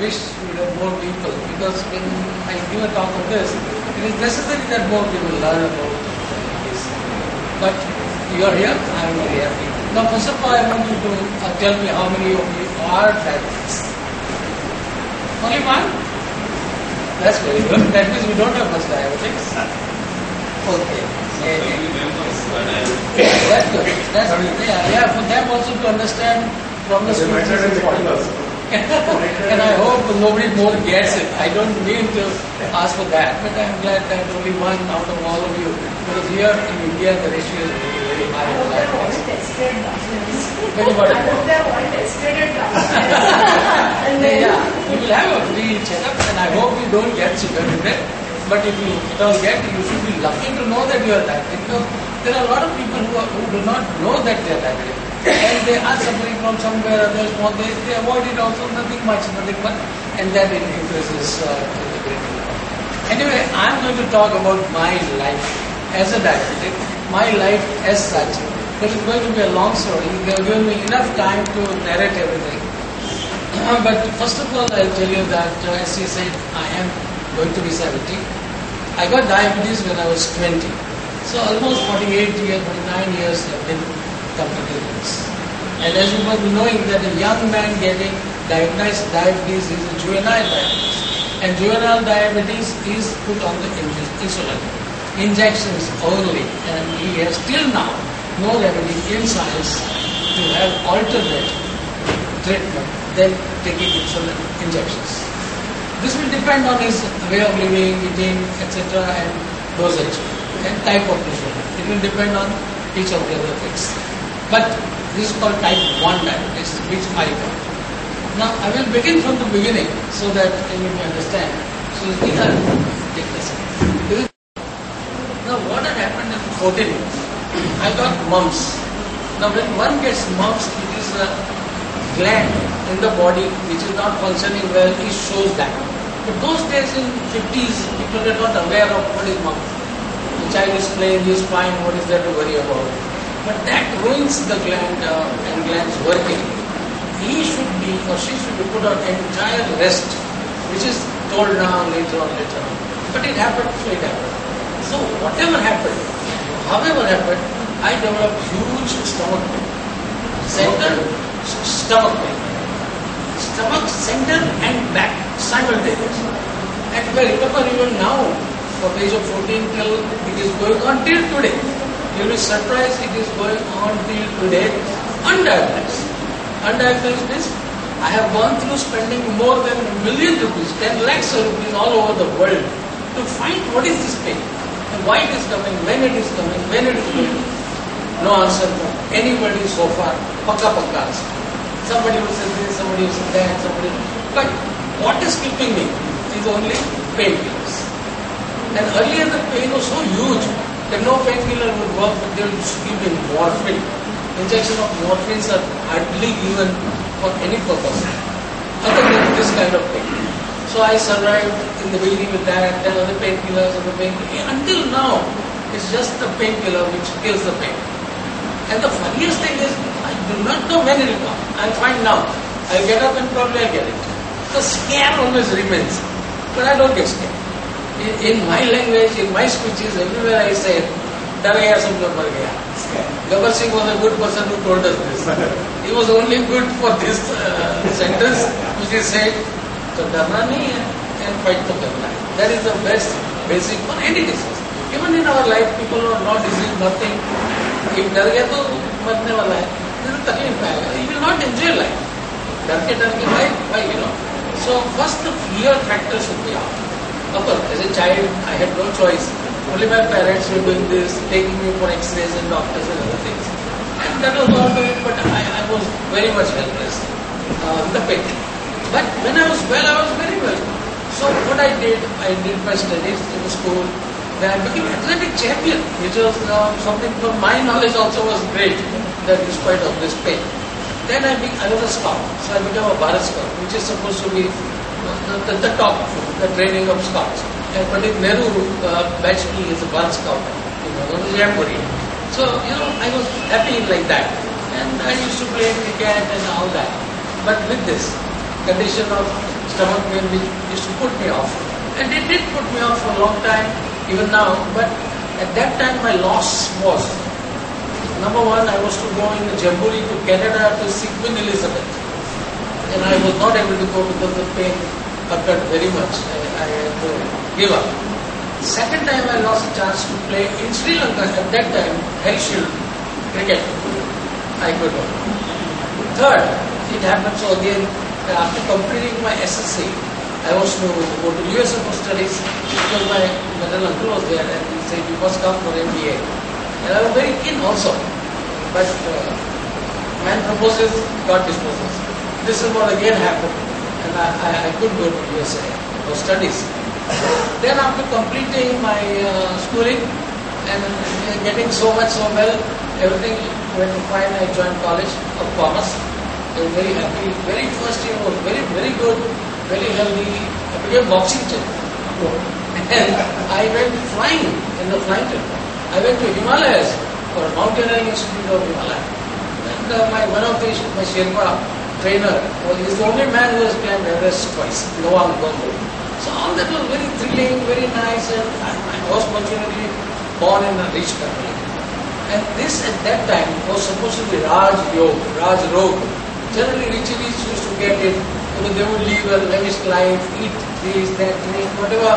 wish we have more people because when I give a talk of this, it is necessary that more people learn about this. But you are here, I am very happy. Now, first of all, I want you to uh, tell me how many of you are diabetics. Only one? That's very good. That means we don't have much diabetics. Okay. Yeah, yeah. That's good. That's good. Yeah, yeah, for them also to understand from the They might scriptures not is be important. also. and I hope nobody more gets it. I don't mean to ask for that, but I'm glad that only one out of all of you. Because here in India, the ratio is very, very high. I hope they're all diabetics. tested downstairs. I hope they're all tested and then, Yeah, you will have a free checkup, and I hope you don't get sugar in it. But if you don't get, you should be lucky to know that you are that. Because there are a lot of people who, are, who do not know that they are diabetic. And they are suffering from somewhere or other small, they, they avoid it also, nothing much, nothing much. And that increases uh, the great. Anyway, I'm going to talk about my life as a diabetic, my life as such. But it's going to be a long story. They have given me enough time to narrate everything. but first of all, I'll tell you that, uh, as he said, I am going to be 70. I got diabetes when I was 20. So almost 48 years, 49 years have been completed this. And as you must be knowing that a young man getting diagnosed diabetes is a juvenile diabetes. And juvenile diabetes is put on the insulin. Injections only. And he has till now no remedy in science to have alternate treatment than taking insulin injections. This will depend on his way of living, eating, etc. and dosage and type of insulin. It will depend on each of the other things. But this is called type 1 diabetes, which I got. Now I will begin from the beginning so that you will understand. So these are take this. Now what had happened in 14 years? I got mumps. Now when one gets mumps, it is a gland in the body which is not functioning well, it shows that. But those days in 50s, people were not aware of what is mumps. Child is playing, is fine, what is there to worry about? But that ruins the gland uh, and glands working. He should be or she should be put on entire rest, which is told now, later on, later on. But it happened, so it happened. So whatever happened, however happened, I developed huge stomach pain. Center, s- stomach pain. Stomach, center and back simultaneously. And if I even now, from age of 14 till it is going on till today. You will be surprised it is going on till today undiagnosed. Undiagnosed means I have gone through spending more than a million rupees, 10 lakhs of rupees all over the world to find what is this pain and why it is coming, when it is coming, when it is going. No answer from anybody so far. Pakka pakka answer. Somebody will say this, somebody will say that, somebody. But what is keeping me is only painkillers. And earlier the pain was so huge that no painkiller would work, but they would give me morphine. Injection of morphines are hardly given for any purpose other than this kind of pain. So I survived in the beginning with that, then other painkillers and the painkiller. Eh, until now, it's just the painkiller which kills the pain. And the funniest thing is, I do not know when it will come. I'll find now. I'll get up and probably I'll get it. The scare always remains. But I don't get scared In, in my language, in my speeches, everywhere I say, डर गया सब लोग मर गया Gabbar Singh was a good person who told us this. He was only good for this uh, sentence which he said, तो डरना नहीं है and fight तो करना है. That is the best basic for any disease. Even in our life, people are not disease, nothing. If डर गया तो मरने वाला है. This is तकलीफ आएगा. He will not enjoy life. डर के डर के life, why you know. So first the fear factor should be out. of course, as a child, I had no choice. Only my parents were doing this, taking me for x-rays and doctors and other things. And that was all of it, but I, I was very much helpless uh, pain. But when I was well, I was very well. So what I did, I did my studies in school. Then I became athletic champion, which was uh, something for my knowledge also was great, that in spite of this pain. Then I, be, I was a scout, so I became a Bharat Scout, which is supposed to be the, the, top, the training of scouts. And Pandit Nehru uh, me as a Bharat Scout, you know, on the Jamboree. So, you know, I was happy like that. And I used to play cricket and all that. But with this condition of stomach pain which used to put me off. And it did put me off for a long time, even now. But at that time my loss was, number one, I was to go in the Jamboree to Canada to see Queen Elizabeth. And I was not able to go because the pain occurred very much. I, I had to give up. Second time I lost a chance to play in Sri Lanka at that time, Health Shield cricket. I could not. Third, it happened so again after completing my SSC, I was to go to USA for studies because my maternal uncle was there and he said you must come for MBA. And I was very keen also. But uh, man proposes, God disposes. This is what again happened. I, I, I could go to USA for studies. Then after completing my uh, schooling and uh, getting so much so well, everything went fine. I joined College of Commerce. I was very happy. Very first year was very, very good, very healthy. I became boxing champion. And I went flying in the flying trip. I went to Himalayas for Mountaineering Institute of Himalaya. And uh, my one of the my Sherpa trainer was he's the only man who has climbed Everest twice, Nawang Gombu. So all that was very thrilling, very nice, and I, I was fortunately born in a rich family. And this at that time was supposed to be Raj Yog, Raj Rog. Generally elites used to get it, because they would live a lavish life, eat this, that, drink, whatever,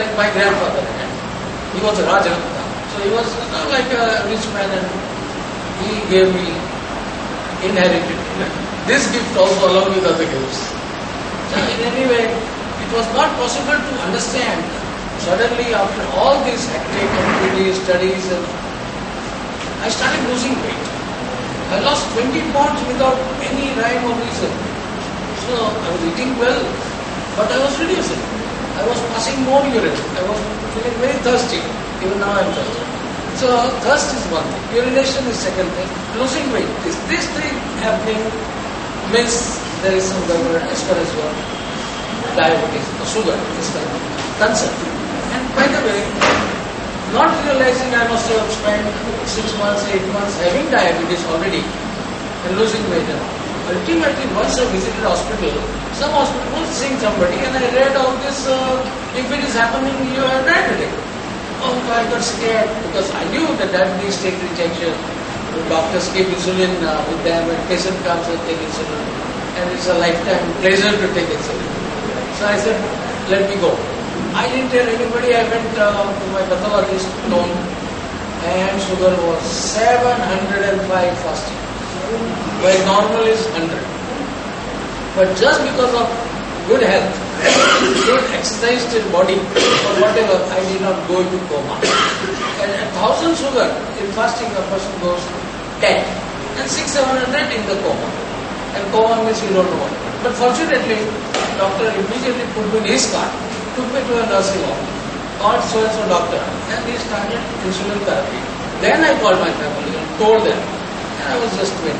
like my grandfather had. He was a Raj Ratna. So he was not like a rich man and he gave me inherited this gift also along with other gifts. So in any way, it was not possible to understand suddenly after all these hectic activities, studies, and I started losing weight. I lost 20 pounds without any rhyme or reason. So I was eating well, but I was reducing. I was passing more urine. I was feeling very thirsty. Even now I am thirsty. So thirst is one thing. Urination is second thing. Losing weight. This, these three happening means there is some government as far as your diabetes or sugar is concerned. And by the way, not realizing I must have spent six months, eight months having diabetes already and losing weight. Ultimately, once I visited hospital, some hospital was seeing somebody and I read all this, uh, if it is happening, you have diabetic. Oh, I got scared because I knew that diabetes take rejection. Doctors keep insulin uh, with them and patient comes and take insulin. And it's a lifetime pleasure to take insulin. So I said, let me go. I didn't tell anybody. I went uh, to my pathologist known and sugar was 705 fasting. Where normal is 100. But just because of good health, good exercise exercised body or whatever, I did not go into coma. And a thousand sugar in fasting, a person goes dead. And six, seven hundred in the coma. And coma means you don't know. But fortunately, doctor immediately put me in his car, took me to a nursing home, called so and so doctor, and he started insulin therapy. Then I called my family and told them, and I was just 20.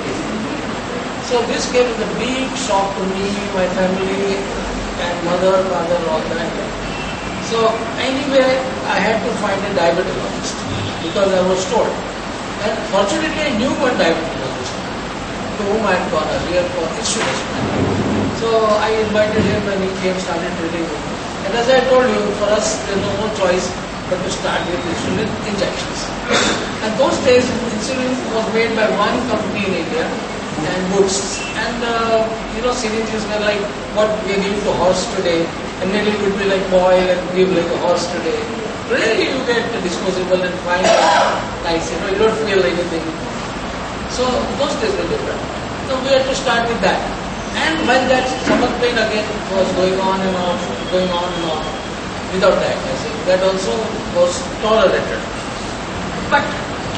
So this came as a big shock to me, my family, and mother, father, all that. So anyway, I had to find a diabetologist because I was told. And fortunately, I knew one diabetologist to whom I had gone earlier for insulin. So I invited him and he came, started treating me. And as I told you, for us, there's no more choice but to start with insulin injections. And those days, insulin was made by one company in India and Woods. And uh, you know, syringes were like what we give to horse today, and needle would be like boil and give like a horse today. Really, you get disposable and fine, nice. You know, you don't feel anything. So those days were different. So we had to start with that. And when that stomach pain again was going on and on, going on and on, without diagnosing, that also was tolerated. But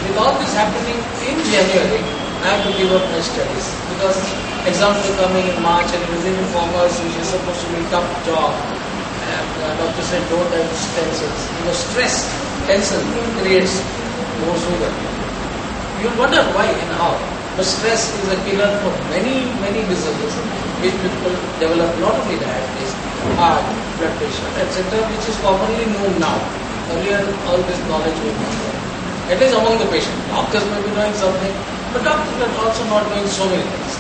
with all this happening in January, I had to give up my studies because exams were coming in March and it was in commerce, which is supposed to be a tough job. And the doctor said, don't have tensions. Because stress, tension creates more sugar. You'll wonder why and how. But stress is a killer for many, many diseases which people develop not only diabetes, heart, blood pressure, etc., which is commonly known now. Earlier, all this knowledge was not there. At least among the patient. Doctors may be knowing something, but doctors are also not knowing so many things,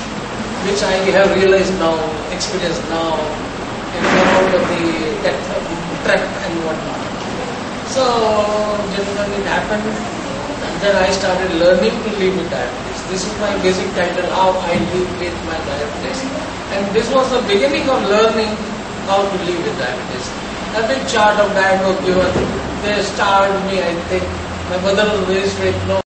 which I have realized now, experienced now, and of the death Utrecht and whatnot. So, generally it happened, then I started learning to live with diabetes. This is my basic title, How I Live with My Diabetes. And this was the beginning of learning how to live with diabetes. A big chart of given. They starved me, I think. My mother very strict, no